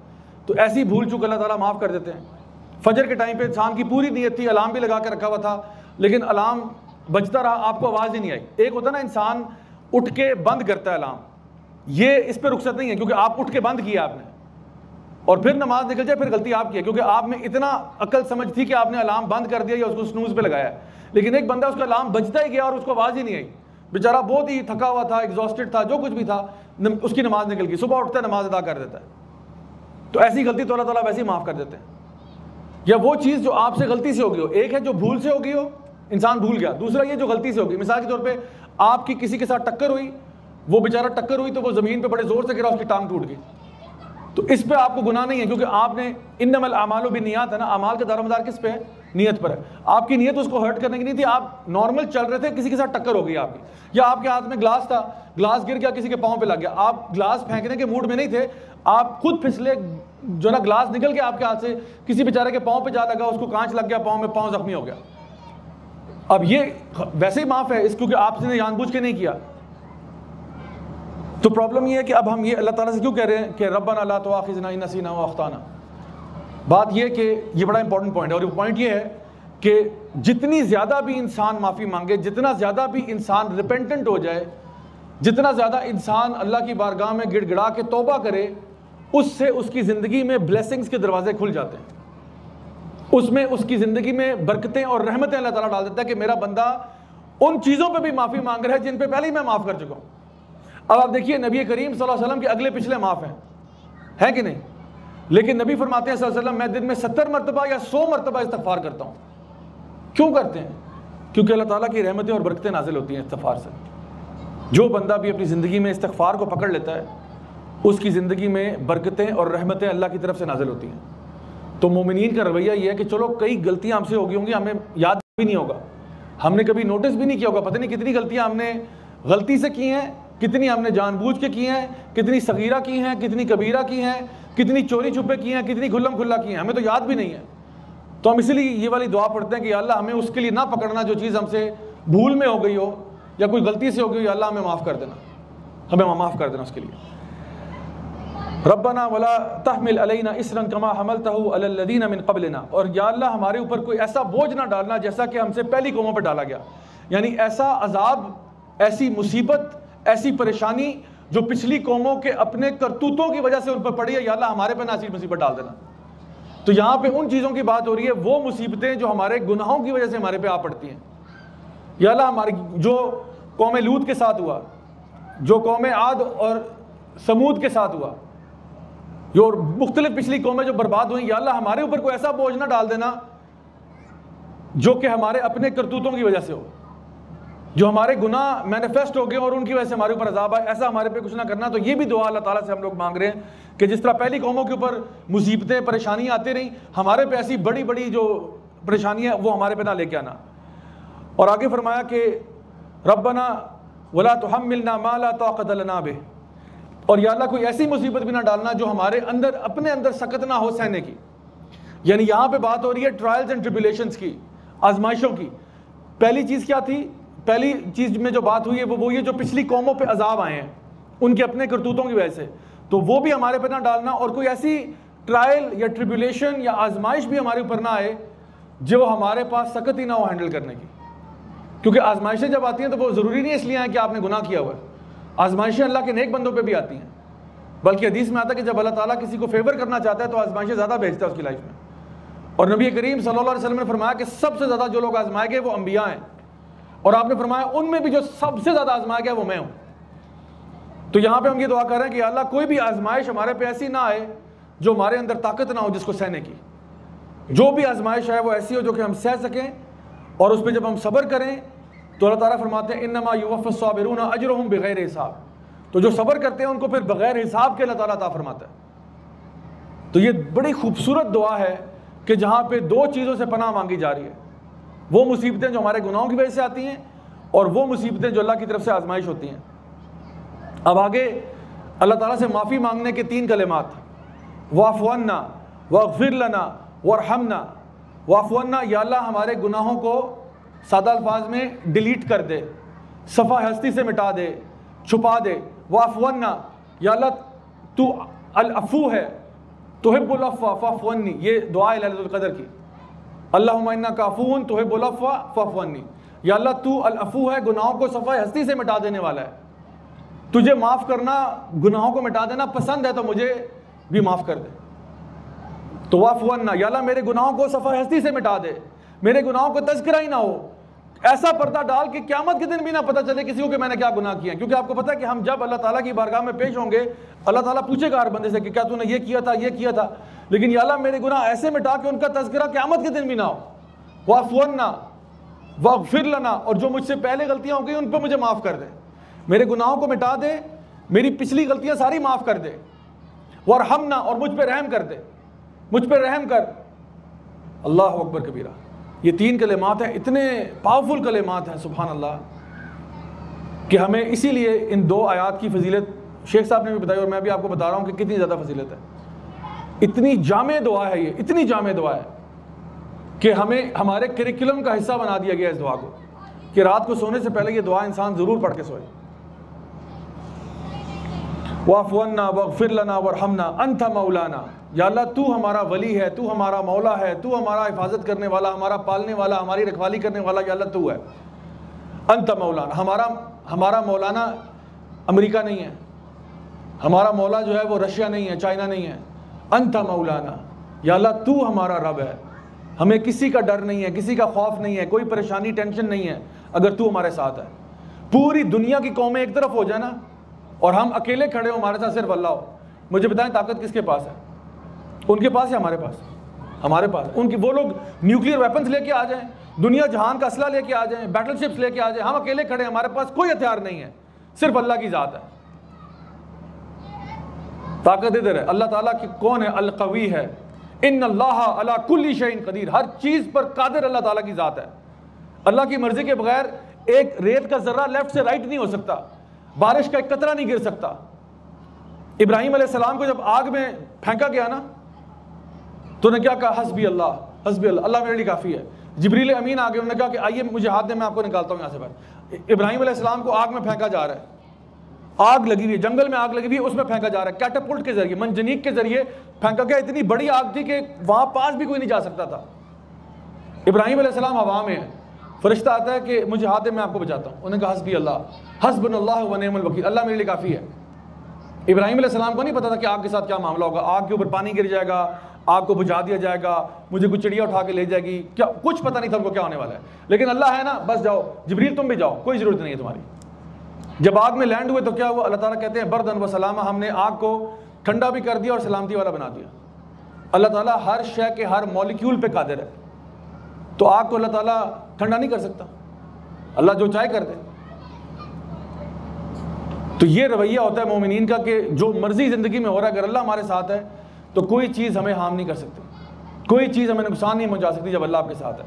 तो ऐसी भूल चूक अल्लाह ताला माफ़ कर देते हैं। फजर के टाइम पे इंसान की पूरी नीयत थी, अलार्म भी लगा के रखा हुआ था, लेकिन अलार्म बजता रहा, आपको आवाज़ ही नहीं आई। एक होता ना, इंसान उठ के बंद करता है अलार्म। ये इस पर रुखसत नहीं है, क्योंकि आप उठ के बंद किया आपने। और फिर नमाज़ निकल जाए, फिर गलती आपकी है, क्योंकि आप में इतना अकल समझ थी कि आपने अलार्म बंद कर दिया या उसको स्नूज पे लगाया। लेकिन एक बंदा उसका अलार्म बजता ही गया और उसको आवाज़ ही नहीं आई। बेचारा बहुत ही थका हुआ था एग्जॉस्टेड था, जो कुछ भी था उसकी नमाज़ निकल गई। सुबह उठता है नमाज़ अदा कर देता है। तो ऐसी गलती तो अल्लाह वैसे ही माफ़ कर देते हैं। या वो चीज़ जो आपसे गलती से होगी हो, एक है जो भूल से होगी हो, इंसान भूल गया। दूसरा ये जो गलती से होगी मिसाल के तौर पे आपकी किसी के साथ टक्कर हुई, वो बेचारा टक्कर हुई तो वो ज़मीन पे बड़े ज़ोर से गिरा, उसकी टांग टूट गई। तो इस पर आपको गुनाह नहीं है, क्योंकि आपने इन नमल अमालो भी नियत है ना, अमाल का दारोमदार किस पे है? नीयत पर है। आपकी नीयत उसको हर्ट करने की नहीं थी, आप नॉर्मल चल रहे थे, किसी के साथ टक्कर हो गई आपकी। या आपके हाथ में ग्लास था ग्लास गिर गया, किसी के पाँव पे लग गया। आप ग्लास फेंकने के मूड में नहीं थे, आप खुद फिसले, जो ना ग्लास निकल गया आपके हाथ से किसी बेचारे के पाँव पे जा लगा, उसको कांच लग गया, पाँव में पाँव जख्मी हो गया। अब ये वैसे ही माफ़ है, इस क्योंकि आपने जानबूझ के नहीं किया। तो प्रॉब्लम ये है कि अब हम ये अल्लाह ताला से क्यों कह रहे हैं कि रब्बन अल्लाह तो आखिजना नसीना अख्ताना? बात यह कि ये बड़ा इंपॉर्टेंट पॉइंट है और पॉइंट ये है कि जितनी ज़्यादा भी इंसान माफ़ी मांगे, जितना ज़्यादा भी इंसान रिपेंटेंट हो जाए, जितना ज़्यादा इंसान अल्लाह की बारगाह में गिड़गिड़ा के तोबा करे, उससे उसकी ज़िंदगी में ब्लेसिंग्स के दरवाजे खुल जाते हैं। उसमें उसकी ज़िंदगी में बरकतें और रहमतें अल्लाह ताला डाल देता है कि मेरा बंदा उन चीज़ों पे भी माफ़ी मांग रहा है जिन पे पहले ही मैं माफ़ कर चुका हूँ। अब आप देखिए नबी करीम सल्लल्लाहु अलैहि वसल्लम के अगले पिछले माफ़ हैं। है कि नहीं? लेकिन नबी फरमाते हैं वसल्लम, मैं दिन में सत्तर मरतबा या सौ मरतबा इस्तफार करता हूँ। क्यों करते हैं? क्योंकि अल्लाह ताला की रहमतें और बरकतें नाजिल होती हैं इस्तफार से। जो बंदा भी अपनी ज़िंदगी में इस्तफार को पकड़ लेता है, उसकी ज़िंदगी में बरकतें और रहमतें अल्लाह की तरफ़ से नाजिल होती हैं। तो मोमिन का रवैया ये है कि चलो, कई गलतियाँ हमसे होगी होंगी, हमें याद भी नहीं होगा। हमने कभी नोटिस भी नहीं किया होगा, पता नहीं कितनी गलतियाँ हमने गलती से की हैं कितनी हमने जानबूझ के की हैं, कितनी सगीरा की हैं, कितनी कबीरा की हैं, कितनी चोरी छुपे की हैं, कितनी खुल्लम खुल्ला की हैं, हमें तो याद भी नहीं है। तो हम इसलिए ये वाली दुआ पढ़ते हैं कि अल्लाह हमें उसके लिए ना पकड़ना जो चीज़ हमसे भूल में हो गई हो, या कोई गलती से हो गई हो अल्लाह हमें माफ़ कर देना। हमें माफ़ कर देना उसके लिए। रब्बना वला तहमिल अलैना इसरन कमा हमल तहु अलदीन मिन कबलना। और या अल्लाह हमारे ऊपर कोई ऐसा बोझ ना डालना जैसा कि हमसे पहली कौमों पर डाला गया। यानी ऐसा अजाब, ऐसी मुसीबत ऐसी परेशानी जो पिछली कौमों के अपने करतूतों की वजह से उन पर पड़ी है, या हमारे पर नासिर मुसीबत डाल देना। तो यहाँ पे उन चीज़ों की बात हो रही है, वो मुसीबतें जो हमारे गुनाहों की वजह से हमारे पे आ पड़ती हैं। या हमारी जो कौम लूत के साथ हुआ, जो कौम आद और समूद के साथ हुआ, जो मुख्तलिफ़ पिछली कौमें जो बर्बाद हुई, या हमारे ऊपर कोई ऐसा बोझ ना डाल देना, जो कि हमारे अपने करतूतों की वजह से हो। जो हमारे गुनाह मैनिफेस्ट हो गए और उनकी वजह से हमारे ऊपर अजाब आए, ऐसा हमारे पे कुछ ना करना। तो ये भी दुआ अल्लाह ताला से हम लोग मांग रहे हैं कि जिस तरह पहली कौमों के ऊपर मुसीबतें, परेशानियाँ आती रही, हमारे पे ऐसी बड़ी बड़ी जो परेशानियाँ वो हमारे पे ना लेके आना। और आगे फरमाया कि रबना वला तो हम मिलना माला तो बे। और या अल्लाह, कोई ऐसी मुसीबत भी ना डालना जो हमारे अंदर, अपने अंदर सकत ना हो सहने की। यानी यहाँ पे बात हो रही है ट्रायल्स एंड ट्रिबुलेशंस की, आजमाइशों की। पहली चीज़ क्या थी? पहली चीज़ में जो बात हुई है, वो वो ये जो पिछली कौमों पे अजाब आए हैं, उनके अपने करतूतों की वजह से तो वो भी हमारे पर ना डालना और कोई ऐसी ट्रायल या ट्रिबुलेशन या आजमाइश भी हमारे ऊपर ना आए, जो हमारे पास सख्त ही ना हो हैंडल करने की। क्योंकि आजमाइशें जब आती हैं तो वो ज़रूरी नहीं इसलिए हैं कि आपने गुनाह किया हुआ है। आजमाइशें अल्लाह के नेक बंदों पर भी आती हैं। बल्कि हदीस में आता है कि जब अल्लाह ताला किसी को फेवर करना चाहता है तो आजमाइशें ज़्यादा भेजता है उसकी लाइफ में। और नबी करीम सल्लल्लाहु अलैहि वसल्लम ने फरमाया कि सबसे ज़्यादा जो लोग आजमाए गए वो अम्बिया हैं। और आपने फरमाया, उनमें भी जो सबसे ज़्यादा आजमाया गया वो मैं हूँ। तो यहाँ पे हम ये दुआ कर रहे हैं कि अल्लाह, कोई भी आजमाइश हमारे पे ऐसी ना आए जो हमारे अंदर ताकत ना हो जिसको सहने की। जो भी आजमाइश है वो ऐसी हो जो कि हम सह सकें और उस पर जब हम सब्र करें तो अल्लाह ताला फरमाते हैं इनमा यूफ़ाबिरून अजरहम बग़ैर हिसाब। तो जो सब्र करते हैं, उनको फिर बग़ैर हिसाब के अल्लाह ताला ता फरमाता है। तो ये बड़ी खूबसूरत दुआ है कि जहाँ पे दो चीज़ों से पनाह मांगी जा रही है। वो मुसीबतें जो हमारे गुनाहों की वजह से आती हैं और वो मुसीबतें जो अल्लाह की तरफ़ से आजमाइश होती हैं। अब आगे अल्लाह ताला से माफ़ी मांगने के तीन कलेमात। वाफ़वन्ना वफ़िर लना, वरहमना। वाफ़वन्ना या अल्लाह हमारे गुनाहों को सादा अल्फाज में डिलीट कर दे, सफ़ा हस्ती से मिटा दे, छुपा दे। वाफ़वन्ना या अल्लाह तू अलअफ़ू है तो हिब्बुलफ़ा फ़ाफ़वन्नी ये दुआ लैलतुल की। अल्लाह काफ़ून तो बोलाफा फ़ाफ़वन्नी या अल्लाह, तू अलअफ़ू है, गुनाहों को सफ़ा हस्ती से मिटा देने वाला है। तुझे माफ़ करना, गुनाहों को मिटा देना पसंद है तो मुझे भी माफ़ कर दे। तो वाफ़वन्ना या अल्लाह, मेरे गुनाहों को सफ़ा हस्ती से मिटा दे। मेरे गुनाहों को तस्करा ही ना हो। ऐसा पर्दा डाल के क्यामत के दिन भी ना पता चले किसी को कि मैंने क्या गुनाह किया। क्योंकि आपको पता है कि हम जब अल्लाह ताला की बारगाह में पेश होंगे, अल्लाह ताला पूछेगा हर बंदे से कि क्या तूने ये किया था, ये किया था। लेकिन अल्लाह मेरे गुनाह ऐसे मिटा के उनका तस्करा क्यामत के दिन भी ना हो। वाफवन्ना वह फिर लना, और जो मुझसे पहले गलतियाँ हो गई, उन पर मुझे माफ़ कर दे। मेरे गुनाहों को मिटा दे, मेरी पिछली गलतियाँ सारी माफ़ कर दे। और ना, और मुझ पर रहम कर दे। मुझ पर रहम कर। अल्लाह अकबर कबीरा। ये तीन कलेमात हैं, इतने पावरफुल कलेमात हैं सुबहान अल्लाह कि हमें इसीलिए इन दो आयात की फजीलत शेख साहब ने भी बताई और मैं भी आपको बता रहा हूँ कि कितनी ज़्यादा फजीलत है। इतनी जाम दुआ है ये, इतनी जाम दुआ है कि हमें, हमारे करिकुलम का हिस्सा बना दिया गया इस दुआ को, कि रात को सोने से पहले ये दुआ इंसान ज़रूर पढ़ के सोए। वाफ़वन्ना वफ़िर लना, वरहमना, अंत मौलाना। या अल्लाह, तू हमारा वली है, तू हमारा मौला है, तू हमारा हिफाजत करने वाला, हमारा पालने वाला, हमारी रखवाली करने वाला, या अल्लाह, तू है। अंत मौलाना। हमारा हमारा मौलाना अमेरिका नहीं है। हमारा मौला जो है वो रशिया नहीं है, चाइना नहीं है। अंत मौलाना। या अल्लाह, तू हमारा रब है। हमें किसी का डर नहीं है, किसी का खौफ नहीं है, कोई परेशानी, टेंशन नहीं है, अगर तू हमारे साथ है। पूरी दुनिया की कौमें एक तरफ़ हो जाए ना और हम अकेले खड़े हो, हमारे साथ सिर्फ़ अल्लाह हो। मुझे बताएँ, ताकत किसके पास है? उनके पास या हमारे पास? हमारे पास। उनकी, वो लोग न्यूक्लियर वेपन्स लेके आ जाएँ, दुनिया जहान का असला लेके आ जाएँ बैटल शिप्स लेके आ जाएँ। हम अकेले खड़े हैं, हमारे पास कोई हथियार नहीं है, सिर्फ़ अल्लाह की ज़ात है। ताकत इधर है। अल्लाह ताला की कौन है? अलकवी है। इन अल्लाह अला कुल्ली शहीन कदीर। हर चीज़ पर कादिर अल्लाह ताला की ज़ात है। अल्लाह की मर्ज़ी के बगैर एक रेत का ज़र्रा लेफ़्ट से राइट नहीं हो सकता। बारिश का एक कतरा नहीं गिर सकता। इब्राहिम सलाम को जब आग में फेंका गया ना तो उन्होंने क्या कहा? हसबी अल्लाह हसबी अल्लाह अल्लाह मेरे लिए काफ़ी है। जबरील अमीन आगे उन्होंने कहा कि आइए, मुझे हाथ दे, मैं आपको निकालता हूँ यहाँ से बाहर। इब्राहिम सलाम को आग में फेंका जा रहा है। आग लगी हुई है, जंगल में आग लगी हुई है, उसमें फेंका जा रहा है। कैटापुल्ट के ज़रिए, मंजनीक के ज़रिए फेंका गया। इतनी बड़ी आग थी कि वहाँ पास भी कोई नहीं जा सकता था। इब्राहिम सलाम हवा में है। फरिश्ता आता है कि मुझे हाथ दे, मैं आपको बचाता हूँ। उन्होंने कहा, हसबी अल्लाह हसबन अल्लाह वनमल वकील। अल्लाह मेरे लिए काफ़ी है। इब्राहिम सलाम को नहीं पता था कि आग के साथ क्या मामला होगा। आग के ऊपर पानी गिर जाएगा, आग को बुझा दिया जाएगा, मुझे कुछ चिड़िया उठा के ले जाएगी। क्या, कुछ पता नहीं था उनको क्या होने वाला है। लेकिन अल्लाह है ना, बस जाओ, जबरील तुम भी जाओ, कोई ज़रूरत नहीं है तुम्हारी। जब आग में लैंड हुए तो क्या हुआ? अल्लाह ताला कहते हैं, बर्दन व सलामा, हमने आग को ठंडा भी कर दिया और सलामती वाला बना दिया। अल्लाह ताला हर शय के हर मॉलिक्यूल पे कादिर है। तो आग को अल्लाह ताला ठंडा नहीं कर सकता। अल्लाह जो चाहे कर दे। तो ये रवैया होता है मोमिन का कि जो मर्ज़ी ज़िंदगी में हो रहा है, अगर अल्लाह हमारे साथ है तो कोई चीज़ हमें हार्म नहीं कर सकती। कोई चीज़ हमें नुकसान नहीं पहुँचा सकती जब अल्लाह आपके साथ है।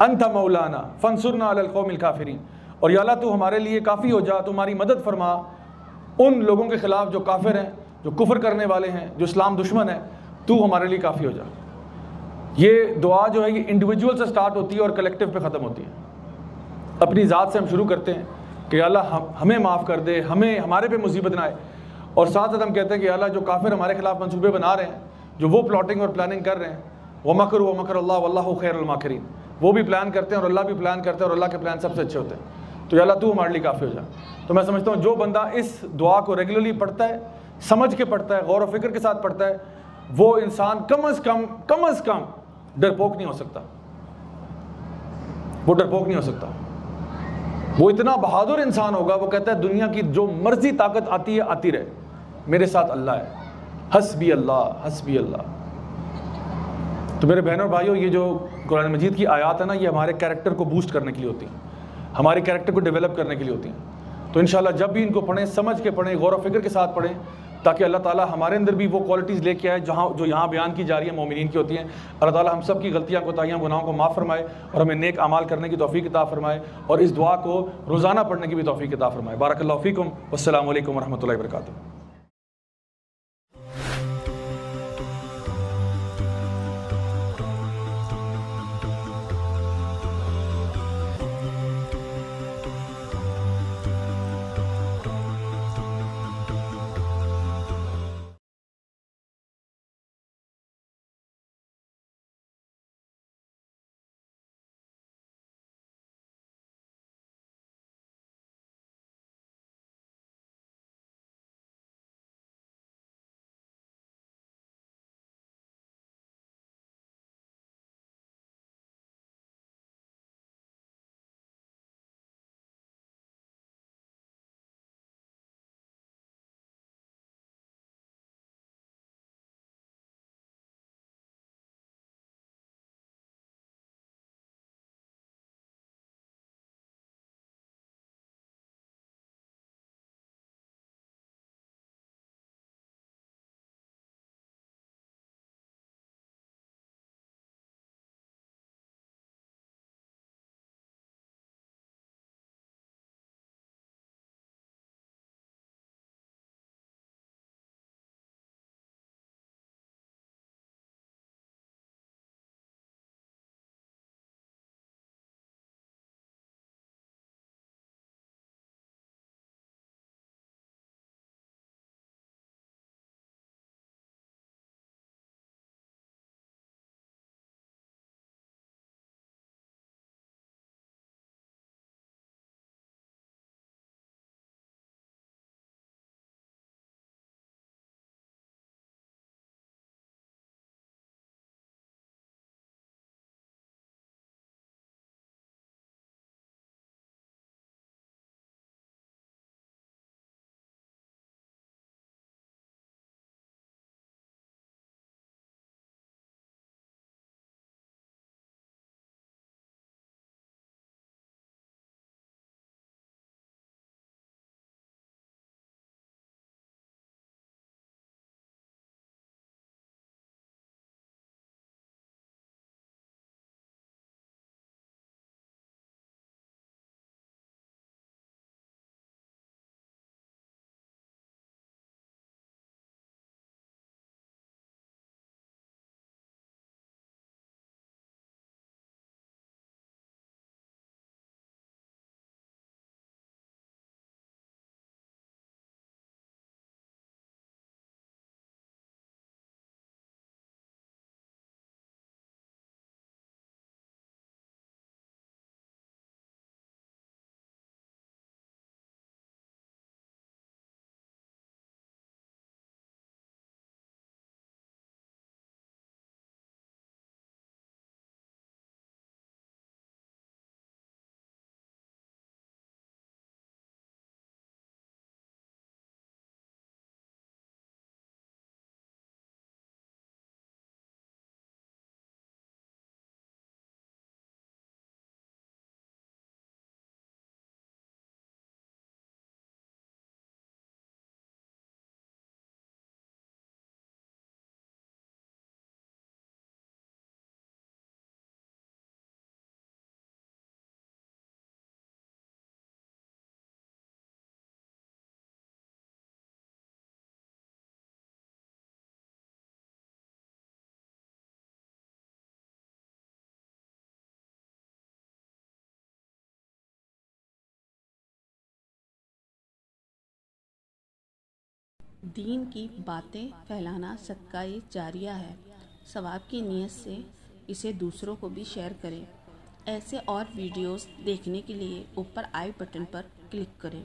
अंत मौलाना, फनसुरना अलकौमिल काफिरीन। और या तू हमारे लिए काफ़ी हो जा तुम्हारी मदद फरमा उन लोगों के ख़िलाफ़ जो काफिर हैं, जो कुफर करने वाले हैं, जो इस्लाम दुश्मन है, तू हमारे लिए काफ़ी हो जा। ये दुआ जो है ये इंडिविजुअल से स्टार्ट होती है और कलेक्टिव पे ख़त्म होती है। अपनी ज़ात से हम शुरू करते हैं कि अल्लाह हम, हमें माफ़ कर दे, हमें, हमारे पे मुसीबत ना आए। और साथ साथ हम कहते हैं कि अल्लाह जो काफिर हमारे खिलाफ मनसूबे बना रहे हैं, जो वो प्लॉटिंग और प्लानिंग कर रहे हैं, वो मकर, व मकर अल्लाह, वल्लाह खैरमाकरीन वो भी प्लान करते हैं और अल्लाह भी प्लान करते हैं और अल्लाह के प्लान सबसे अच्छे होते हैं। तो अल्लाह तू हमारे लिए काफ़ी हो जा। तो मैं समझता हूँ जो बंदा इस दुआ को रेगुलरली पढ़ता है, समझ के पढ़ता है, गौर व फ़िक्र के साथ पढ़ता है, वो इंसान कम अज़ कम कम अज़ कम डरपोक नहीं हो सकता। वो डरपोक नहीं हो सकता। वो इतना बहादुर इंसान होगा, वो कहता है, दुनिया की जो मर्ज़ी ताकत आती है, आती रहे। मेरे साथ अल्लाह है। हसबी अल्लाह हसबी अल्लाह। तो मेरे बहनों और भाइयों, ये जो कुरान मजीद की आयात है ना, ये हमारे कैरेक्टर को बूस्ट करने के लिए होती हैं। हमारे कैरेक्टर को डेवलप करने के लिए होती हैं। तो इन जब भी इनको पढ़ें, समझ के पढ़ें, गौर व फ़िक्र के साथ पढ़ें ताकि अल्लाह ताला हमारे अंदर भी वो क्वालिटीज़ लेके आए जहाँ जो यहाँ बयान की जा रही है मोमिन की होती हैं। अल्लाह ताला हम सब की गलतियाँ कोताहियाँ गुनाहों को माफ़ फरमाए और हमें नेक अमाल करने की तोफ़ी किताब फरमाए और इस दुआ को रोज़ाना पढ़ने की भी तोफ़ी किताब फरमाए। बारकल्लाफ़ीकम असल वरहमल वर्का दीन की बातें फैलाना सदका जारिया है। सवाब की नीयत से इसे दूसरों को भी शेयर करें। ऐसे और वीडियोस देखने के लिए ऊपर आई बटन पर क्लिक करें।